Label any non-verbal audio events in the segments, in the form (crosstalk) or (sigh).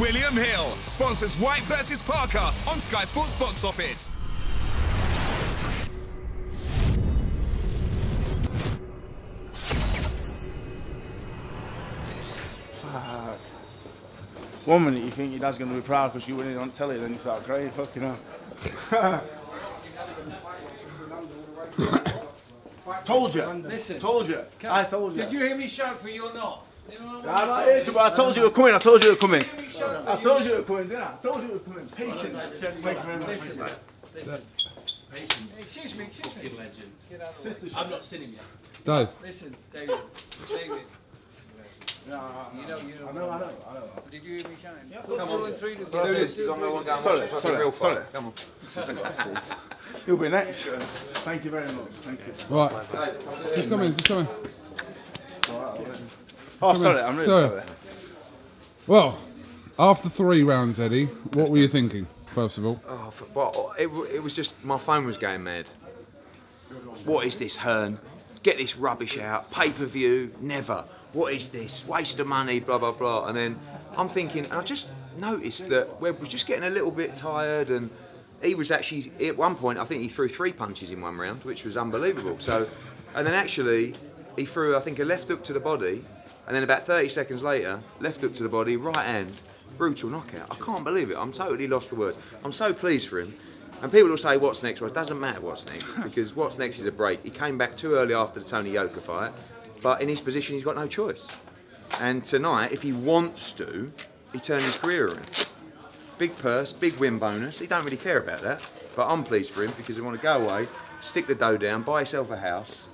William Hill sponsors Whyte versus Parker on Sky Sports Box Office. Fuck. One minute you think your dad's going to be proud because you win it on telly, then you start crying. Fucking hell. (laughs) told you. Listen. Told you. I told you. Did you hear me shout for you or not? You I'm not here but I told you you were coming. I told you you were coming. me I told you you were coming, didn't I? I told you you were coming. Patient. Thank you. Listen, Thank. Excuse me, excuse me. legend. Get out of the you. way. Sister I've not seen him yet. Dave, Listen, David. David. No, You know, you know. I know, I know, I know. Did you hear me shout? Come on. Do this, because I'm going to go Sorry, sorry, sorry. Come on. You'll be next. Thank you very much. Thank you. right, just come in, just come in. Oh, sorry, I'm really Sorry. sorry. Well, after three rounds, Eddie, what were you thinking, first of all? Oh, f- well, it, it was just, my phone was going mad. What is this, Hearn? Get this rubbish out. Pay per view, never. What is this? Waste of money, blah, blah, blah. And then I'm thinking, and I just noticed that Webb was just getting a little bit tired and he was actually, at one point, I think he threw three punches in one round, which was unbelievable. So, and then actually, he threw, I think, a left hook to the body, and then about 30 seconds later, left hook to the body, right hand, brutal knockout. I can't believe it. I'm totally lost for words. I'm so pleased for him. And people will say, what's next? Well, it doesn't matter what's next, (laughs) because what's next is a break. He came back too early after the Tony Yoka fight, but in his position, he's got no choice. And tonight, if he wants to, he turned his career around. Big purse, big win bonus. He don't really care about that, but I'm pleased for him because he want to go away, stick the dough down, buy yourself a house,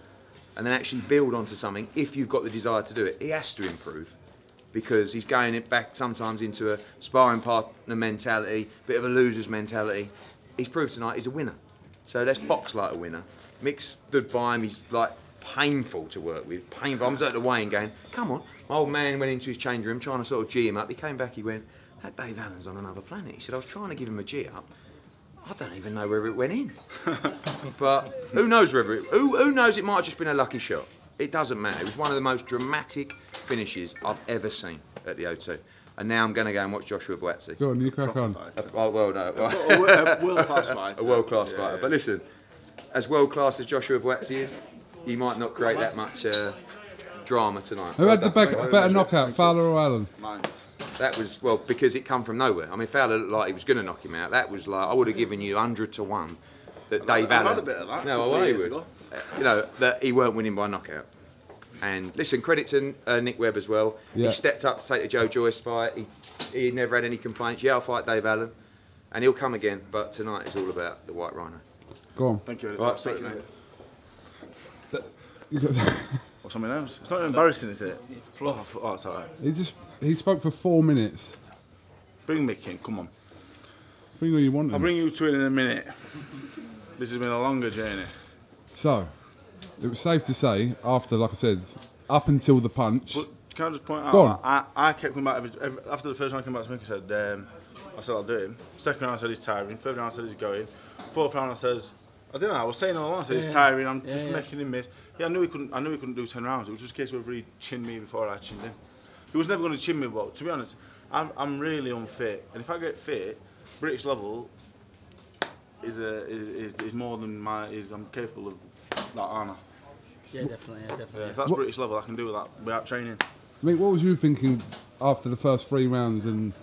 and then actually build onto something. If you've got the desire to do it, he has to improve because he's going it back sometimes into a sparring partner mentality, bit of a loser's mentality. He's proved tonight he's a winner. So let's box like a winner. Mick stood by him. He's like painful to work with. Painful. I'm at the weighing game. Come on. My old man went into his change room trying to sort of G him up. He came back. He went, "That Dave Allen's on another planet." He said, "I was trying to give him a G up. I don't even know whether it went in. (laughs) but who knows whether it? Who, who knows? It might have just been a lucky shot. It doesn't matter. It was one of the most dramatic finishes I've ever seen at the O2. And now I'm going to go and watch Joshua Buatsi. Go on, you crack on. Uh, oh, well, no. A world class (laughs) fighter. a world class fighter. But listen, as world class as Joshua Buatsi is, he might not create that much uh, drama tonight. Who Well had the done. better, Thank better knockout, Fowler or Allen? Mine. That was well because it come from nowhere. I mean, Fowler looked like he was going to knock him out. That was like I would have given you hundred to one that Dave I've Allen. a bit of that No, I of know you would. ago. Uh, You know that he weren't winning by knockout. And listen, credit to uh, Nick Webb as well. Yeah. He stepped up to take the Joe Joyce fight. He he never had any complaints. Yeah, I'll fight Dave Allen, and he'll come again. But tonight is all about the White Rhino. Go on. Thank you. very Right, thank Sorry, you, mate. (laughs) You got- something else. It's not embarrassing, is it? Fluff. Oh, it's alright. he just he spoke for four minutes. Bring Mick in, come on. Bring who you want. I'll bring you two in in a minute. This has been a longer journey. So, it was safe to say after, like I said, up until the punch. But can I just point out, Go on. I, I kept coming back, every, every, after the first round I came back to Mick, I said, um, I said I'll do him. Second round I said he's tiring. Third round I said he's going. Fourth round I says, I didn't know, I was saying all along, I said he's tiring, I'm just making him miss. Yeah, I knew he couldn't, I knew he couldn't do 10 rounds. It was just a case of whether he chinned me before I chinned him. He was never going to chin me, but to be honest, I'm, I'm really unfit. And if I get fit, British level is, a, is, is, is more than my, is, I'm capable of that, aren't Yeah, definitely, yeah, definitely. Yeah, if that's British level, I can do that without training. Mate, what was you thinking after the first three rounds? And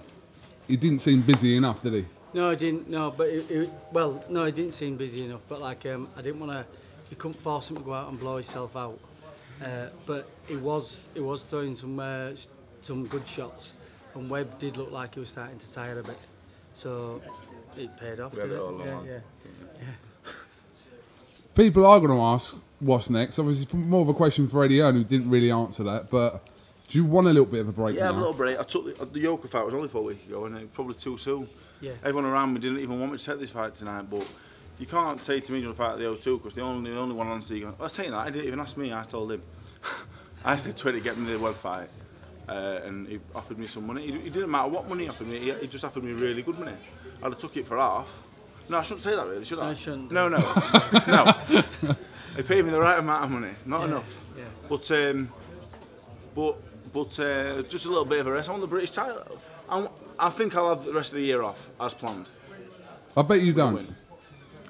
he didn't seem busy enough, did he? No, I didn't. No, but it, it, well, no, it didn't seem busy enough. But like, um, I didn't want to. You couldn't force him to go out and blow himself out. Uh, but he was, he was throwing some, uh, some good shots, and Webb did look like he was starting to tire a bit. So it paid off. We had didn't it all yeah, along. yeah. People are going to ask what's next. Obviously, it's more of a question for Eddie Hearn, who didn't really answer that. But do you want a little bit of a break Yeah, now? a little break. I took the, the Yoka fight was only four weeks ago, and it was probably too soon. Yeah. Everyone around me didn't even want me to take this fight tonight, but you can't say to me you're going to fight at the O2 because the only the only one on the I was saying that, I didn't even ask me. I told him. (laughs) I said to him get me the Webb fight, uh, and he offered me some money. It, it didn't matter what money he offered me. He, he just offered me really good money. I'd have took it for half. No, I shouldn't say that really, should I? No, you shouldn't. No, no, (laughs) no. He paid me the right amount of money, not Yeah, enough. yeah. But um, but but uh, just a little bit of a rest. I want the British title. I'm, I think I'll have the rest of the year off as planned. I bet you don't. Win.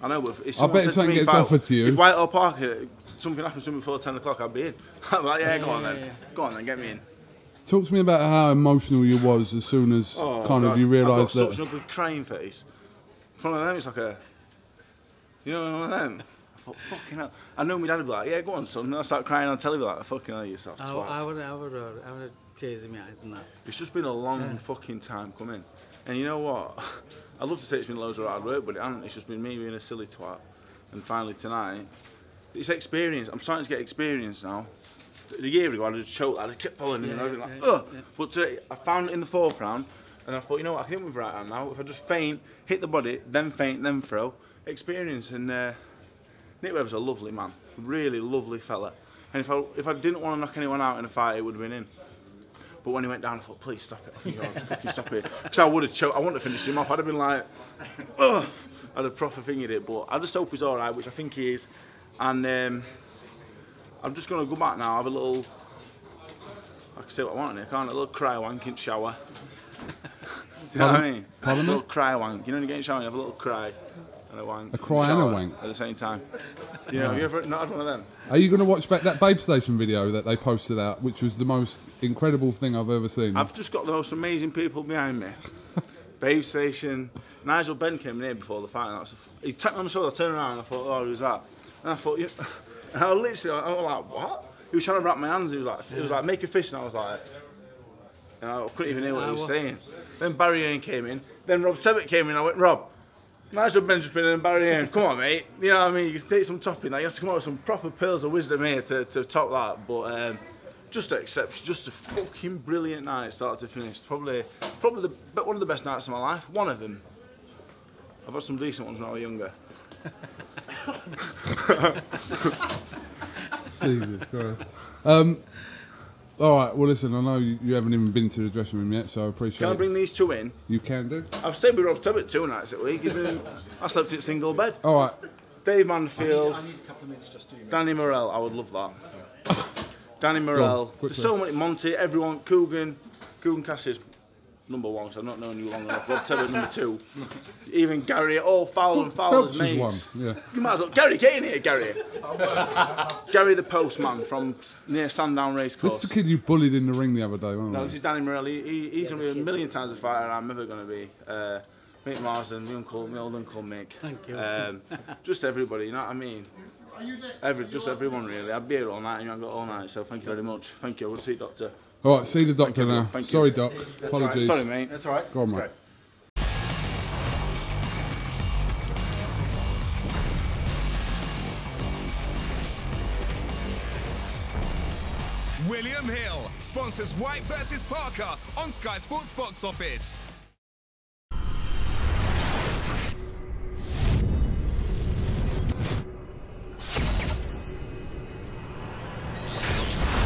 I know, but if, if I bet said if to something me, gets if I- offered to you- if Whitehall Park, uh, something happens to me before 10 o'clock, I'll be in. (laughs) I'm like, yeah, go on then. yeah, Go on then, get me in. Talk to me about how emotional you was as soon as Oh, kind of you realised I've got that. such an ugly crying face. One of them, it's like a, you know, one of them. I thought, fucking hell. I know my dad would be like, yeah, go on, son. And I start crying on telly, be like, fucking hell, you soft I, twat. I would, I would, I would have tears in my eyes and that. It's just been a long fucking time coming. And you know what? (laughs) I'd love to say it's been loads of hard work, but it hasn't. It's just been me being a silly twat. And finally tonight, it's experience. I'm starting to get experience now. A year ago, I just choked. I just kept following him, and I'd be like, yeah, ugh. yeah. But today, I found it in the fourth round, and I thought, you know what? I can hit with right hand now. If I just feint, hit the body, then feint, then throw, experience. And uh, Nick Webb's a lovely man, really lovely fella. And if I if I didn't want to knock anyone out in a fight, it would have been him. But when he went down, I thought, please stop it. I think, oh, just fucking stop it. Because I would have choked. I wouldn't have finished him off. I'd have been like, ugh. I'd have proper fingered it. But I just hope he's all right, which I think he is. And um, I'm just going to go back now, have a little, I can say what I want in here, can't I? A little cry wank in the shower. (laughs) Do you know what I mean? Pardon a little cry wank. You know when you get in the shower, you have a little cry and a wank. A cry and a shower wank? At the same time. You know, you ever not had one of them? Are you going to watch back that Babe Station video that they posted out, which was the most incredible thing I've ever seen? I've just got the most amazing people behind me. (laughs) Babe Station. Nigel Benn came in here before the fight. And I was, he tapped me on the shoulder. I turned around and I thought, oh, who's that? And I thought, you (laughs) and I literally, I was like, what? He was trying to wrap my hands. He was like, he was like, make a fist, and I was like, and I couldn't even hear what he was saying. Then Barry Hearn came in. Then Rob Tebbett came in. I went, Rob, Nigel Benn's just been in and Barry Hearn. Come on, mate. You know what I mean? You can take some topping. Like, you have to come up with some proper pearls of wisdom here to, to top that. But um, just an exception, just a fucking brilliant night, start to finish. Probably, probably the, one of the best nights of my life. One of them. I've had some decent ones when I was younger. (laughs) Jesus Christ. Um, all right. Well, listen. I know you, you haven't even been to the dressing room yet, so I appreciate. Can I it. bring these two in? You can do. I've stayed with Rob Tebbett two nights a week. Been- I slept in a single bed. All right. Dave Manfield, Danny Morell, I would love that. Danny Morell, quickly. there's so many, Monty, everyone, Kugan, Kugan Cassius, number one, so I've not known you long enough, Rob Tebbett, number two, (laughs) even Gary, all foul and foul Phelps as mates. one. Yeah. You might as well, Gary, get in here, Gary. Gary the postman from near Sandown This Racecourse. is the kid you bullied in the ring the other day, wasn't No, it? this is Danny Morell. He, he, he's going to be a million times the fighter I'm ever going to be. Uh, Mick Marsden, my uncle, my old uncle Mick. Thank you. Um, just everybody, you know what I mean? Every, just everyone really. I'd be here all night and I've got all night, so thank you very much. Thank you. I will see you, Doctor. All right. See the doctor you, now. thank you. Sorry, doc. All right, Apologies. Sorry, mate. That's all right. Go on, mate. William Hill sponsors Whyte versus Parker on Sky Sports Box Office.